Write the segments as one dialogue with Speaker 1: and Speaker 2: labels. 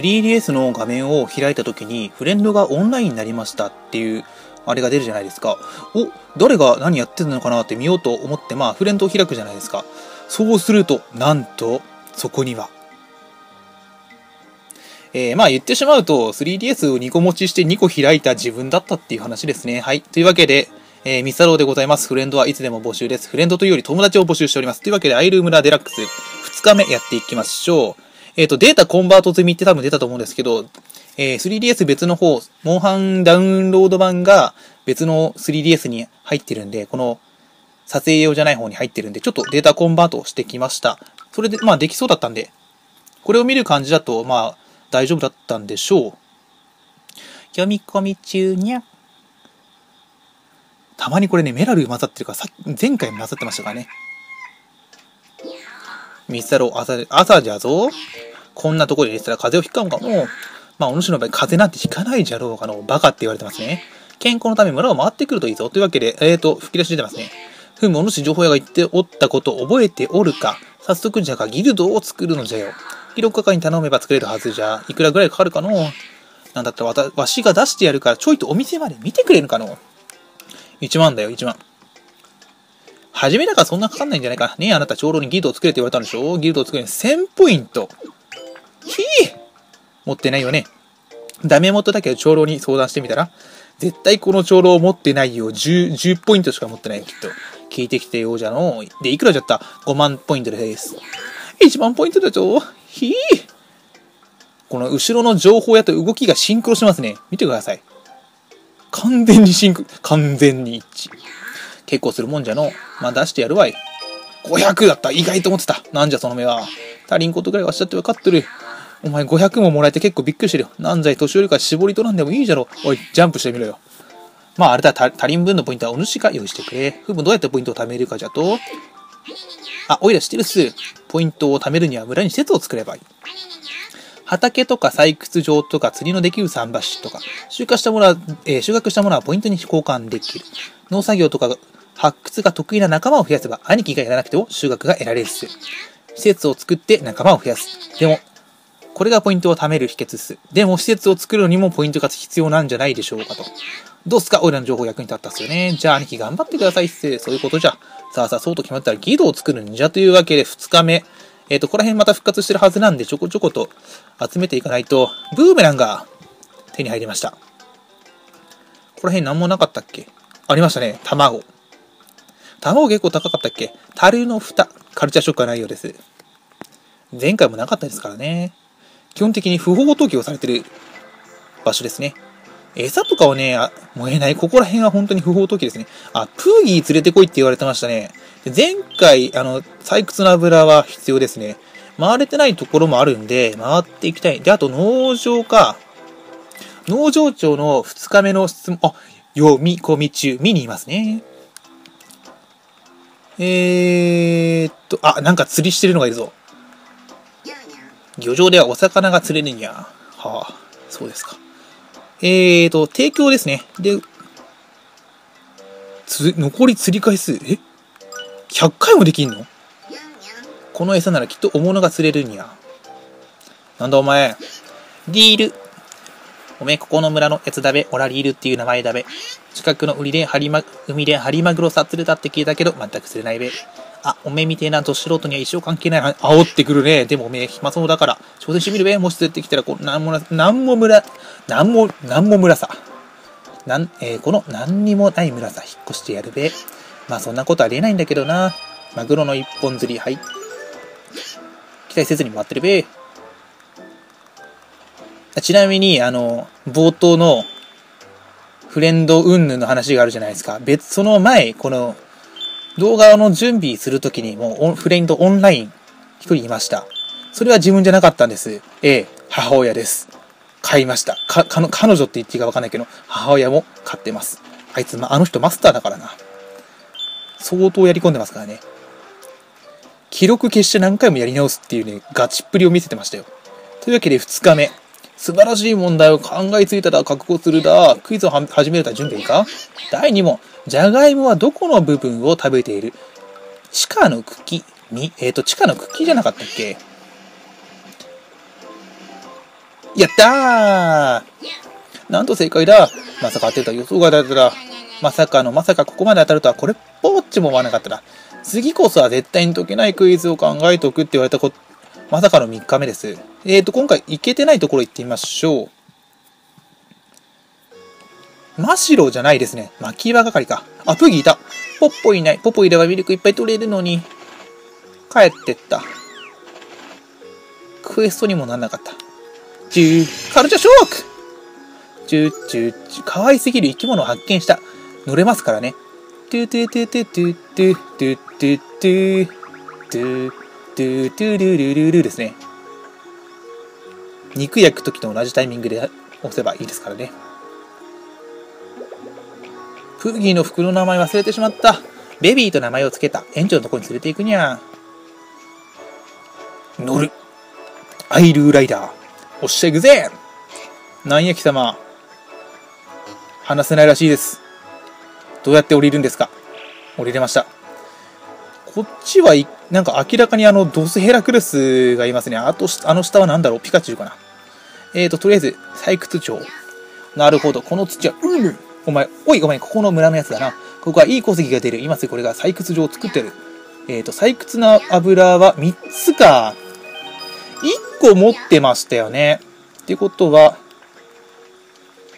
Speaker 1: 3DS の画面を開いた時にフレンドがオンラインになりましたっていうあれが出るじゃないですか。お、誰が何やってるのかなって見ようと思って、まあ、フレンドを開くじゃないですか。そうすると、なんと、そこには、えー、まあ言ってしまうと、3DS を2個持ちして2個開いた自分だったっていう話ですね。はい。というわけで、えー、ミサローでございます。フレンドはいつでも募集です。フレンドというより友達を募集しております。というわけで、アイルームラデラックス2日目やっていきましょう。えっ、ー、と、データコンバート済みって多分出たと思うんですけど、えー、3DS 別の方、モンハンダウンロード版が別の 3DS に入ってるんで、この撮影用じゃない方に入ってるんで、ちょっとデータコンバートしてきました。それで、まあできそうだったんで、これを見る感じだと、まあ、大丈夫だったんでしょう。読み込み中にゃ。たまにこれね、メラル混ざってるから、さ前回も混ざってましたからね。ミスタロ朝、朝じゃぞ。こんなところで入れたら風邪をひかんかも。まあ、お主の場合、風邪なんてひかないじゃろうかの、バカって言われてますね。健康のため村を回ってくるといいぞ。というわけで、えーと、吹き出し出てますね。ふむ、お主情報屋が言っておったことを覚えておるか。早速じゃが、ギルドを作るのじゃよ。記録係に頼めば作れるはずじゃ。いくらぐらいかかるかのなんだったらわたわしが出してやるからちょいとお店まで見てくれるかの ?1 万だよ、1万。初めだからそんなかかんないんじゃないか。ねえ、あなた長老にギルドを作れって言われたんでしょ？ギルドを作れ1000ポイント。ひぃ持ってないよね。ダメ元だけど長老に相談してみたら絶対この長老持ってないよ。10、10ポイントしか持ってないよ、きっと。聞いてきてようじゃの。で、いくらじゃった ?5 万ポイントです。1万ポイントだぞ。ひぃこの後ろの情報やと動きがシンクロしますね。見てください。完全にシンク、完全に一致。結構するもんじゃの。まあ出してやるわい。500だった。意外と思ってた。なんじゃその目は。足りんことぐらいわしだって分かってる。お前500ももらえて結構びっくりしてるよ。なんざい年寄りから絞り取らんでもいいじゃろ。おい、ジャンプしてみろよ。まああれだ、足りん分のポイントはお主が用意してくれ。ふむどうやってポイントを貯めるかじゃと。あ、おいら知ってるっす。ポイントを貯めるには村に施設を作ればいい。畑とか採掘場とか釣りのできる桟橋とか、収穫したものは、えー、収穫したものはポイントに交換できる。農作業とか発掘が得意な仲間を増やせば、兄貴がやらなくても収穫が得られるっす。施設を作って仲間を増やす。でも、これがポイントを貯める秘訣っす。でも、施設を作るのにもポイントが必要なんじゃないでしょうかと。どうすか？俺らの情報役に立ったっすよね。じゃあ、兄貴頑張ってくださいっす。そういうことじゃ。さあさあ、そうと決まったらギドを作るんじゃというわけで2日目。えっ、ー、と、ここら辺また復活してるはずなんで、ちょこちょこと集めていかないと、ブーメランが手に入りました。ここら辺何もなかったっけ？ありましたね。卵。卵結構高かったっけ？樽の蓋。カルチャーショックはないようです。前回もなかったですからね。基本的に不法投棄をされてる場所ですね。餌とかはね、燃えない。ここら辺は本当に不法投棄ですね。あ、プーギー連れてこいって言われてましたね。前回、あの、採掘の油は必要ですね。回れてないところもあるんで、回っていきたい。で、あと農場か。農場長の2日目の質問、あ、読み込み中、見にいますね。えーっと、あ、なんか釣りしてるのがいるぞ。漁場ではお魚が釣れるにゃ。はあ、そうですか。えーと、提供ですね。で、つ、残り釣り回数、え ?100 回もできんの？この餌ならきっと大物が釣れるにゃ。なんだお前。リール。おめえここの村のやつだべ。オラリールっていう名前だべ。近くの売りでハリマ、海でハリマグロさ釣れたって聞いたけど、全く釣れないべ。あ、おめえみてえなど素人には一生関係ない。煽ってくるね。でもおめえ暇そうだから、挑戦してみるべ。もし連れてきたら、こう、なんもな、なんも村、なんも、なんも村さ。なん、えー、この何にもない村さ、引っ越してやるべ。まあそんなことありえないんだけどな。マグロの一本釣り、はい。期待せずに回ってるべ。ちなみに、あの、冒頭の、フレンド云々の話があるじゃないですか。別、その前、この、動画の準備するときにもうフレンドオンライン一人いました。それは自分じゃなかったんです。ええ、母親です。買いました。か、かの、彼女って言っていいかわかんないけど、母親も買ってます。あいつ、ま、あの人マスターだからな。相当やり込んでますからね。記録消して何回もやり直すっていうね、ガチっぷりを見せてましたよ。というわけで2日目。素晴らしい問題を考えついたら覚悟するだ。クイズを始めると準備いいか？第2問。じゃがいもはどこの部分を食べている？地下の茎。に、えっ、ー、と、地下の茎じゃなかったっけ？やったー！なんと正解だ。まさか当てた予想が当たったら、まさかのまさかここまで当たるとはこれっぽっちも思わなかったら、次こそは絶対に解けないクイズを考えておくって言われたことまさかの3日目です。えーと、今回行けてないところ行ってみましょう。マシロじゃないですね。巻き岩係か。あ、プギいた。ポッポいない。ポッポいればミルクいっぱい取れるのに。帰ってった。クエストにもなんなかった。ジュー、カルチャーショックチューチューチュー、可愛すぎる生き物を発見した。乗れますからね。トゥトゥトゥトゥトゥトゥトゥトゥトゥトゥトゥトゥルルルルですね。肉焼く時と同じタイミングで押せばいいですからね。プーギーの服の名前忘れてしまった。ベビーと名前を付けた。園長のとこに連れて行くにゃ。乗る。アイルーライダー。おっしゃいくぜなんや貴様。話せないらしいです。どうやって降りるんですか降りれました。こっちは、なんか明らかにあの、ドスヘラクルスがいますね。あと、あの下は何だろう？ピカチュウかな。えーと、とりあえず、採掘場。なるほど。この土は、うん、お前、おい、ごめん、ここの村のやつだな。ここはいい鉱石が出る。今すぐこれが採掘場を作ってる。えっ、ー、と、採掘の油は3つか。1個持ってましたよね。ってことは、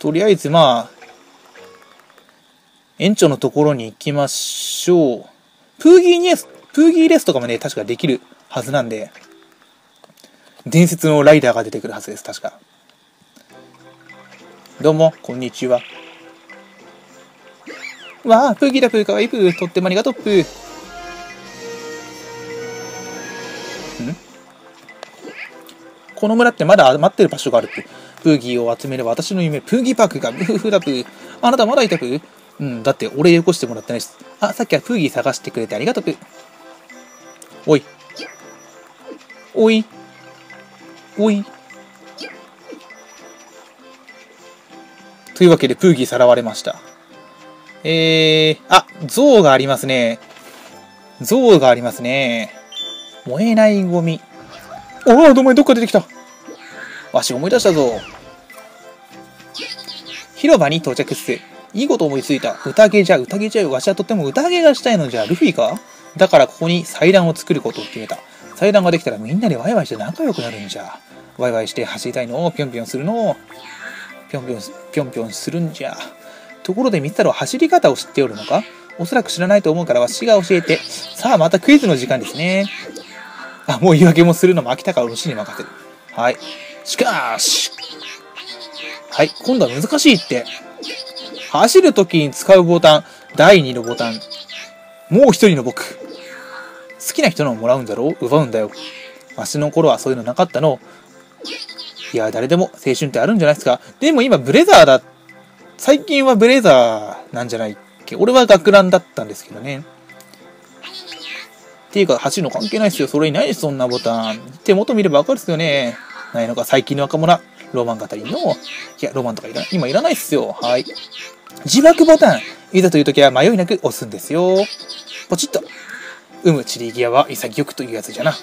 Speaker 1: とりあえずまあ、園長のところに行きましょう。プーギーニエス、プーギーレスとかもね、確かできるはずなんで、伝説のライダーが出てくるはずです、確か。どうも、こんにちは。わあ、プーギーだ、プーかわいいプー。とってもありがとう、プー。ん？この村ってまだ待ってる場所があるって。プーギーを集めれば私の夢、プーギーパークが、ブーフだ、プー。あなたまだいた、プー？うん、だって俺よこしてもらってないし。あ、さっきはプーギー探してくれてありがとう、おい。おい。おい。というわけで、プーギーさらわれました。えー、あ、像がありますね。像がありますね。燃えないゴミ。おお、お前どっか出てきた。わし思い出したぞ。広場に到着っす。いいこと思いついた。宴じゃ、宴じゃよ。わしはとっても宴がしたいのじゃ。ルフィか？だからここに祭壇を作ることを決めた。祭壇ができたらみんなでワイワイして仲良くなるんじゃ。ワイワイして走りたいの？をぴょんぴょんするの？をぴょんぴょん、ぴょんぴょんするんじゃ。ところでミスタロは走り方を知っておるのか？おそらく知らないと思うからわしが教えて。さあ、またクイズの時間ですね。あ、もう言い訳もするのも飽きたから虫に任せる。はい。しかし。はい、今度は難しいって。走るときに使うボタン、第2のボタン。もう一人の僕。好きな人のもらうんだろう？奪うんだよ。わしの頃はそういうのなかったの。いや、誰でも青春ってあるんじゃないですか。でも今ブレザーだ。最近はブレザーなんじゃないっけ俺は学ランだったんですけどね。っていうか、走るの関係ないっすよ。それにない、そんなボタン。手元見ればわかるっすよね。ないのか、最近の若者。ロマン語りの、いや、ロマンとかいらない今いらないっすよ。はい。自爆ボタン。いざという時は迷いなく押すんですよ。ポチッと。うむ、チリギアは潔くというやつじゃな。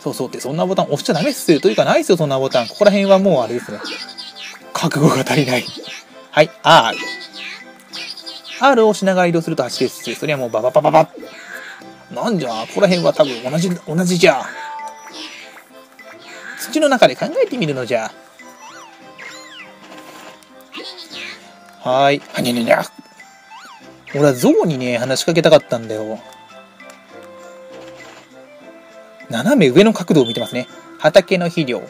Speaker 1: そうそうって、そんなボタン押しちゃダメっす。というかないっすよ、そんなボタン。ここら辺はもうあれですね。覚悟が足りない。はい、R。R を押しながら移動すると走るっす。それはもうバババババなんじゃ、ここら辺は多分同じ、同じじゃ。土の中で考えてみるのじゃ。はい。はにゃにゃにゃ。俺は象にね、話しかけたかったんだよ。斜め上の角度を見てますね。畑の肥料。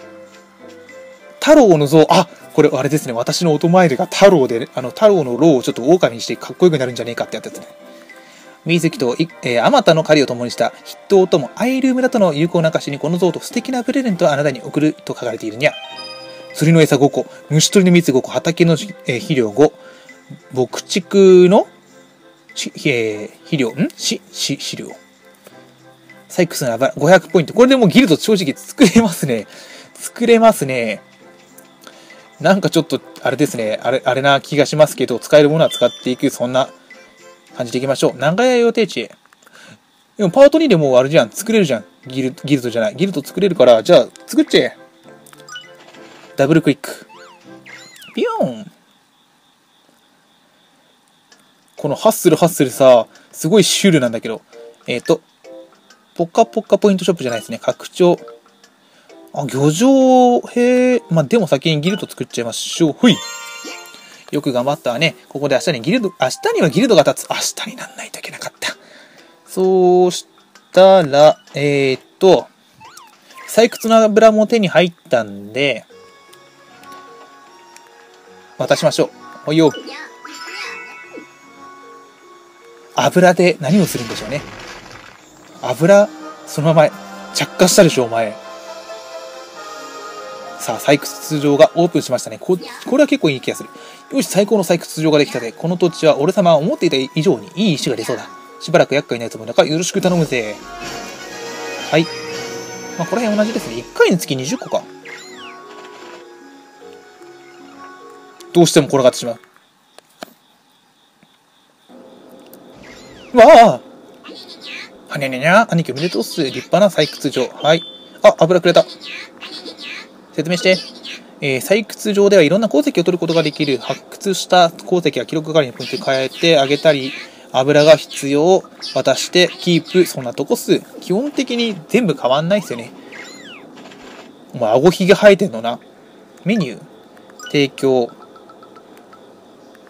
Speaker 1: 太郎の像、あこれあれですね。私のオトマイルが太郎で、あの、太郎のローをちょっと狼にしてかっこよくなるんじゃねえかってやつですね。水木と、えー、あまたの狩りを共にした筆頭ともアイルームだとの有効な証にこの像と素敵なプレゼントをあなたに送ると書かれているにゃ。釣りの餌5個、虫取りの蜜5個、畑の、え、肥料5、牧畜の、えー、肥料、ん？し、し、飼料。サイクスの油、500ポイント。これでもうギルド正直作れますね。作れますね。なんかちょっと、あれですね。あれ、あれな気がしますけど、使えるものは使っていく、そんな感じでいきましょう。長屋予定地。でもパート2でもうあれじゃん。作れるじゃん。ギルギルドじゃない。ギルド作れるから、じゃあ、作っちゃえ。ダブルクリック。ピヨーンこのハッスルハッスルさ、すごいシュールなんだけど。えっ、ー、と、ポッカポッカポイントショップじゃないですね。拡張。あ、漁場、へえ。まあ、でも先にギルド作っちゃいましょう。ほい。よく頑張ったわね。ここで明日にギルド、明日にはギルドが立つ。明日になんないといけなかった。そうしたら、えー、っと、採掘の油も手に入ったんで、渡しましょう。おいよ。油で何をするんでしょうね。油、そのまま着火したでしょ、お前。さあ、採掘場がオープンしましたね。ここれは結構いい気がする。よし、最高の採掘場ができたで、この土地は俺様は思っていた以上にいい石が出そうだ。しばらく厄介なやつも中よろしく頼むぜ。はい。まあ、この辺同じですね。1回につき20個か。どうしても転がってしまう。わあはにゃにゃにゃ兄貴おめでとうっす。立派な採掘場。はい。あ、油くれた。説明して。えー、採掘場ではいろんな鉱石を取ることができる。発掘した鉱石や記録係にポイント変えてあげたり、油が必要を、渡して、キープ、そんなとこっす。基本的に全部変わんないっすよね。お前、顎ひげ生えてんのな。メニュー、提供、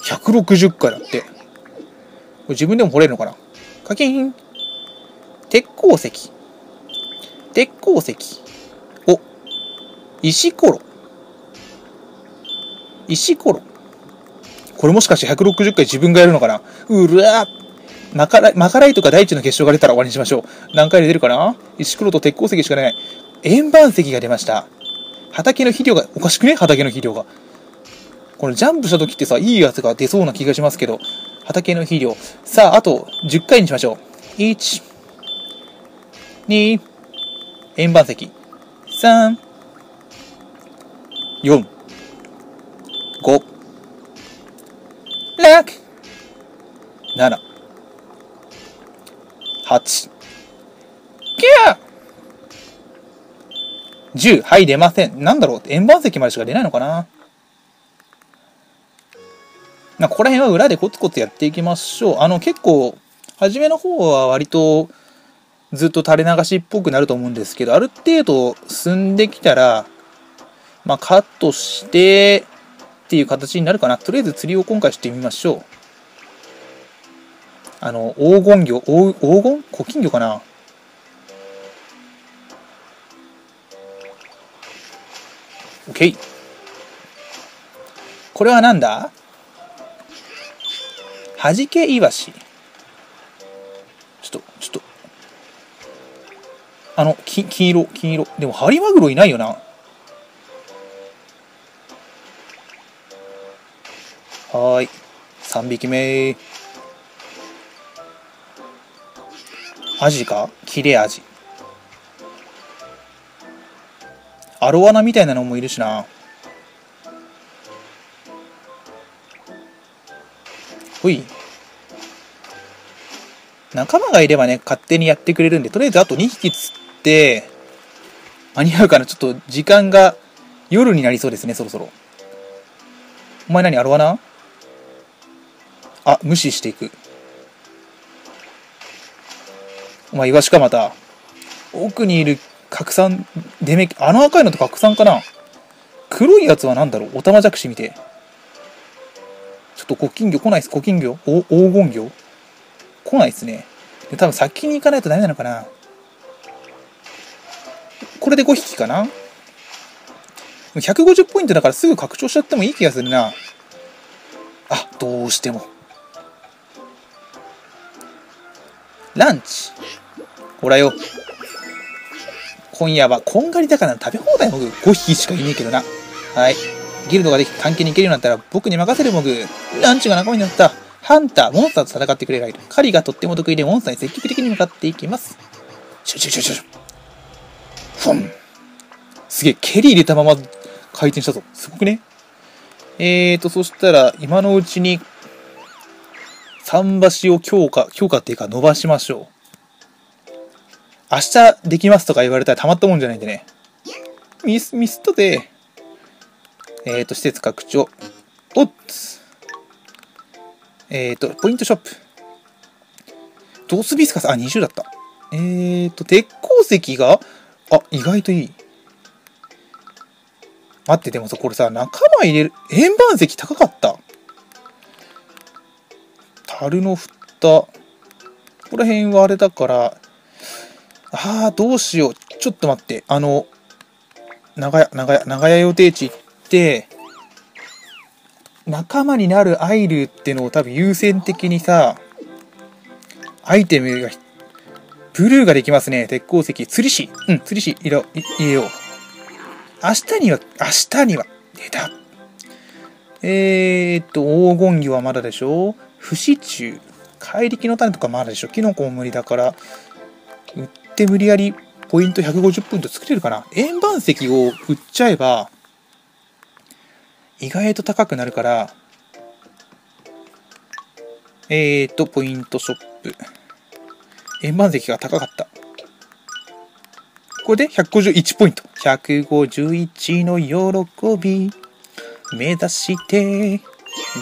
Speaker 1: 160回だって。これ自分でも掘れるのかな？課金、鉄鉱石。鉄鉱石。お、石ころ。石ころ。これもしかして160回自分がやるのかな？うるわマカライ、マカライとか大地の結晶が出たら終わりにしましょう。何回で出るかな？石ころと鉄鉱石しかない。円盤石が出ました。畑の肥料が、おかしくね？畑の肥料が。このジャンプした時ってさ、いいやつが出そうな気がしますけど、畑の肥料。さあ、あと10回にしましょう。1、2、円盤石。3、4、5、6、7、8、9、10。はい、出ません。なんだろう円盤石までしか出ないのかな？ここら辺は裏でコツコツやっていきましょう。あの、結構、初めの方は割と、ずっと垂れ流しっぽくなると思うんですけど、ある程度進んできたら、まあ、カットして、っていう形になるかな。とりあえず釣りを今回してみましょう。あの、黄金魚、黄金？古金魚かな？OK。これは何だ？はじけイワシ。ちょっと、ちょっと。あの、き、黄色、金色。でも、ハリマグロいないよな。はーい。3匹目。アジか？切れアジ。アロワナみたいなのもいるしな。ほい。仲間がいればね、勝手にやってくれるんで、とりあえずあと2匹釣って、間に合うかなちょっと時間が夜になりそうですね、そろそろ。お前何アロワナあ、無視していく。お前イワシかまた。奥にいる拡散、デメ、あの赤いのって拡散かな黒いやつは何だろう？おたまじゃくし見て。ちょっと古金魚来ないっす。古金魚黄金魚来ないっすね。で、多分先に行かないとダメなのかなこれで5匹かな？150ポイントだからすぐ拡張しちゃってもいい気がするな。あ、どうしても。ランチ。ほらよ。今夜はこんがりだから食べ放題モグ5匹しかいねえけどな。はい。ギルドができ関係に行けるようになったら僕に任せるモグ。ランチが仲間になった。ハンター、モンスターと戦ってくれるアイドル。狩りがとっても得意でモンスターに積極的に向かっていきます。シュシュシュシュシュ。フォン。すげえ、蹴り入れたまま回転したぞ。すごくねえーと、そしたら、今のうちに、桟橋を強化、強化っていうか伸ばしましょう。明日できますとか言われたらたまったもんじゃないんでね。ミス、ミスったで。えっ、ー、と、施設拡張。おっつえっ、ー、と、ポイントショップ。ドースビスカス、あ、20だった。えっ、ー、と、鉄鉱石が、あ、意外といい。待って、でもさ、これさ、仲間入れる、円盤石高かった。樽の蓋。ここら辺はあれだから、ああ、どうしよう。ちょっと待って。あの、長屋、長屋、長屋予定地行って、仲間になるアイルってのを多分優先的にさ、アイテムが、ブルーができますね。鉄鉱石。釣り師。うん、釣り師入れよう。明日には、明日には、出た。えー、っと、黄金魚はまだでしょ？不死虫。怪力の種とかもあるでしょ？キノコも無理だから、売って無理やりポイント150ポイント作れるかな？円盤石を売っちゃえば、意外と高くなるから、えーと、ポイントショップ。円盤石が高かった。これで151ポイント。151の喜び、目指して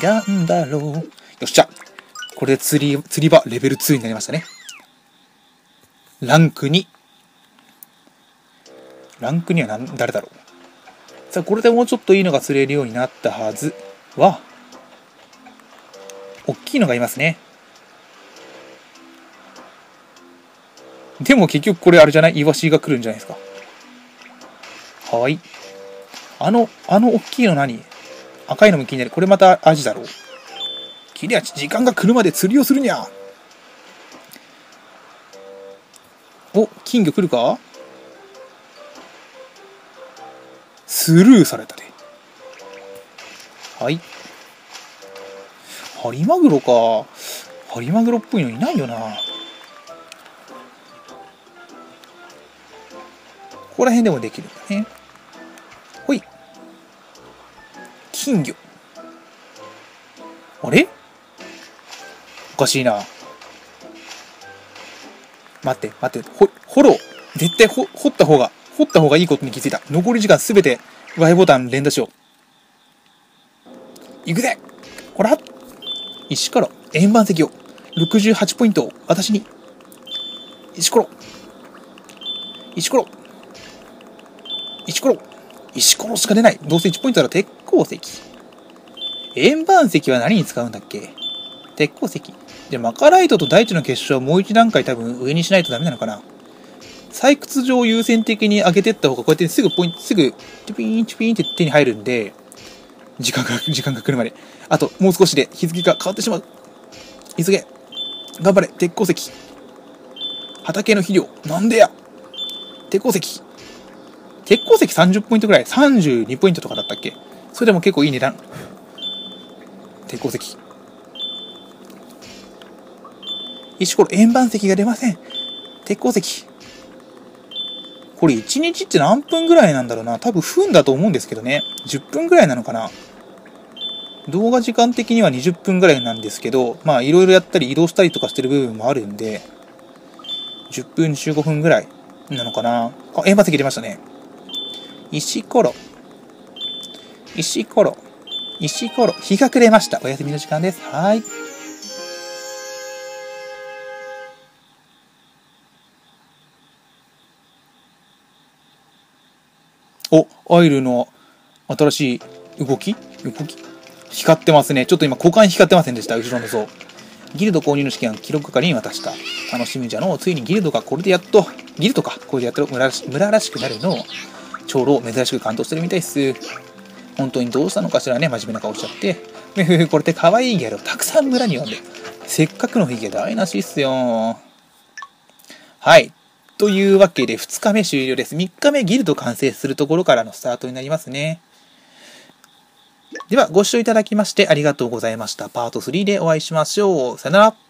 Speaker 1: 頑張ろう。よっしゃ。これで釣り、釣り場レベル2になりましたね。ランク2。ランク2は何誰だろう。さあ、これでもうちょっといいのが釣れるようになったはずは、大きいのがいますね。でも結局これあれじゃない？イワシが来るんじゃないですか。はい。あの、あの大きいの何？赤いのも気になる。これまたアジだろう。切りゃ時間が来るまで釣りをするにゃ。お、金魚来るか？スルーされたで。はい。ハリマグロか。ハリマグロっぽいのいないよな。ここら辺でもできるんだね。ほい。金魚。あれ？おかしいな。待って、待って、ほ、フォロー。絶対ほ、掘った方が、掘った方がいいことに気づいた。残り時間すべて Y ボタン連打しよう。行くぜほら石ころ、円盤石を。68ポイントを私に。石ころ。石ころ。石ころ。石ころしか出ない。どうせ1ポイントなら鉄鉱石。円盤石は何に使うんだっけ？鉄鉱石。で、マカライトと大地の結晶はもう一段階多分上にしないとダメなのかな？採掘場を優先的に上げてった方が、こうやってすぐポイント、すぐ、チュピーンチュピーンって手に入るんで、時間が、時間が来るまで。あと、もう少しで日付が変わってしまう。急げ。頑張れ、鉄鉱石。畑の肥料。なんでや鉄鉱石。鉄鉱石30ポイントぐらい。32ポイントとかだったっけ？それでも結構いい値段。鉄鉱石。石ころ円盤石が出ません。鉄鉱石。これ1日って何分ぐらいなんだろうな。多分分だと思うんですけどね。10分ぐらいなのかな。動画時間的には20分ぐらいなんですけど、まあいろいろやったり移動したりとかしてる部分もあるんで、10分15分ぐらいなのかな。あ、円盤石出ましたね。石ころ。石ころ。石ころ。日が暮れました。お休みの時間です。はい。お、アイルの新しい動き？動き？光ってますね。ちょっと今股間光ってませんでした。後ろの像。ギルド購入の資金は記録係に渡した。楽しみじゃの。ついにギルドがこれでやっと、ギルドか。これでやっと村らし村らしくなるのを、長老珍しく感動してるみたいっす。本当にどうしたのかしらね。真面目な顔しちゃって。ふ ふこれって可愛いギャルをたくさん村に呼んで。せっかくのフィギュア台無しっすよ。はい。というわけで2日目終了です。3日目ギルド完成するところからのスタートになりますね。では、ご視聴いただきましてありがとうございました。パート3でお会いしましょう。さよなら。